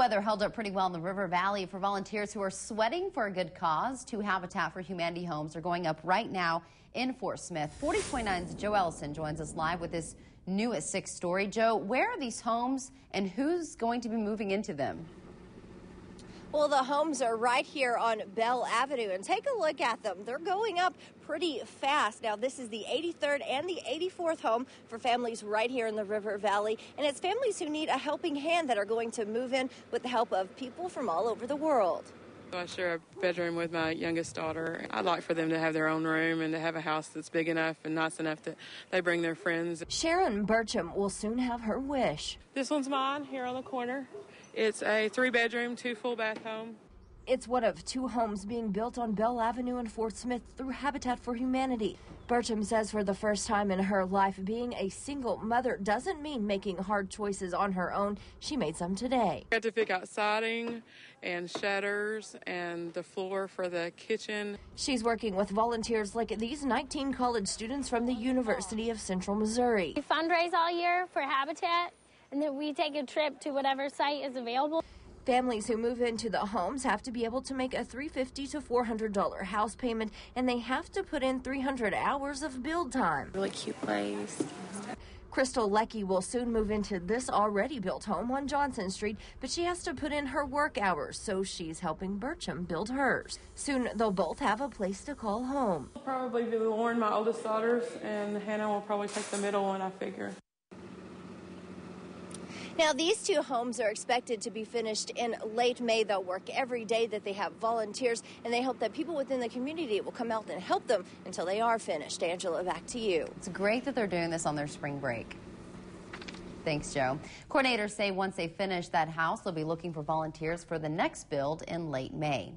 Weather held up pretty well in the River Valley for volunteers who are sweating for a good cause. Two Habitat for Humanity homes are going up right now in Fort Smith. 40.9's Joe Ellison joins us live with this newest six story. Joe, where are these homes and who's going to be moving into them? Well, the homes are right here on Bell Avenue, and take a look at them. They're going up pretty fast. Now, this is the 83rd and the 84th home for families right here in the River Valley, and it's families who need a helping hand that are going to move in with the help of people from all over the world. I share a bedroom with my youngest daughter. I'd like for them to have their own room and to have a house that's big enough and nice enough that they bring their friends. Sharon Burcham will soon have her wish. This one's mine here on the corner. It's a three bedroom, two full bath home. It's one of two homes being built on Bell Avenue in Fort Smith through Habitat for Humanity. Burcham says for the first time in her life, being a single mother doesn't mean making hard choices on her own. She made some today. I had to pick out siding and shutters and the floor for the kitchen. She's working with volunteers like these 19 college students from the University of Central Missouri. We fundraise all year for Habitat and then we take a trip to whatever site is available. Families who move into the homes have to be able to make a 350 to $400 house payment, and they have to put in 300 hours of build time. Really cute place. Crystal Lecky will soon move into this already built home on Johnson Street, but she has to put in her work hours, so she's helping Burcham build hers. Soon they'll both have a place to call home. Probably be Lauren, my oldest daughters, and Hannah will probably take the middle one, I figure. Now, these two homes are expected to be finished in late May. They'll work every day that they have volunteers, and they hope that people within the community will come out and help them until they are finished. Angela, back to you. It's great that they're doing this on their spring break. Thanks, Joe. Coordinators say once they finish that house, they'll be looking for volunteers for the next build in late May.